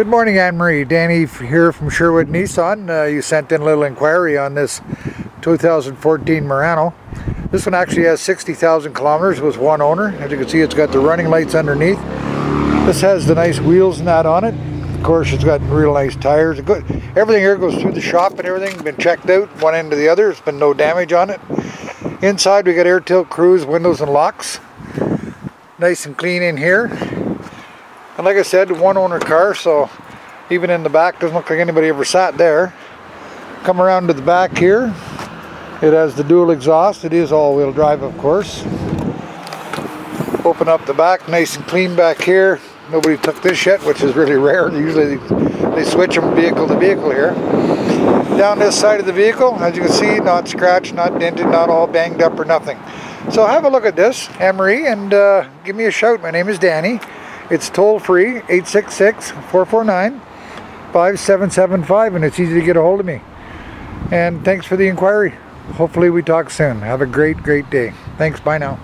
Good morning, Anne-Marie. Danny here from Sherwood Nissan. Uh, you sent in a little inquiry on this 2014 Murano. This one actually has 60,000 kilometers with one owner. As you can see, it's got the running lights underneath. This has the nice wheels and that on it. Of course, it's got real nice tires. Good. Everything here goes through the shop and everything. Been checked out one end to the other. There's been no damage on it. Inside, we got air tilt cruise, windows and locks. Nice and clean in here. And like I said, one owner car, so even in the back, doesn't look like anybody ever sat there. Come around to the back here. It has the dual exhaust. It is all-wheel drive, of course. Open up the back, nice and clean back here. Nobody took this yet, which is really rare. Usually they switch them vehicle to vehicle here. Down this side of the vehicle, as you can see, not scratched, not dented, not all banged up or nothing. So have a look at this, Emery, and uh, give me a shout. My name is Danny. It's toll free, 866 449 5775, and it's easy to get a hold of me. And thanks for the inquiry. Hopefully, we talk soon. Have a great, great day. Thanks. Bye now.